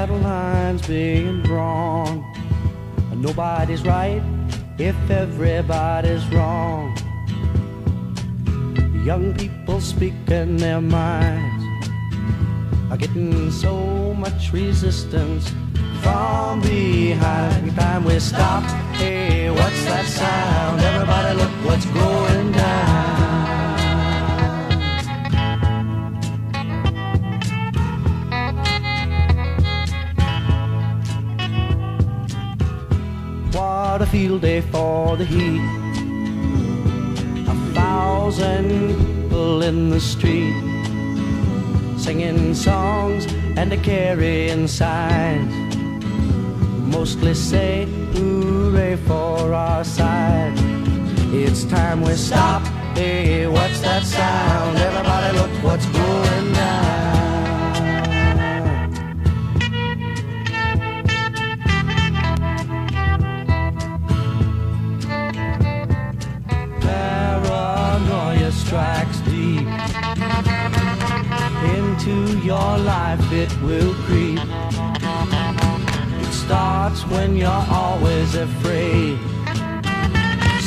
Battle lines being drawn. Nobody's right if everybody's wrong. Young people speaking their minds are getting so much resistance from behind. Time we stop. Hey, what's that sound? Everybody, look what's going down. Field day for the heat. A thousand people in the street singing songs and a carrying signs. Mostly say hooray for our side. It's time we stop. Hey, what's that sound? Everybody strikes deep into your life, it will creep. It starts when you're always afraid.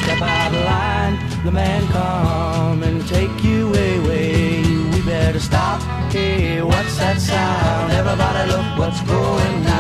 Step out of line, the man come and take you away. We better stop. Hey, what's that sound? Everybody look what's going down.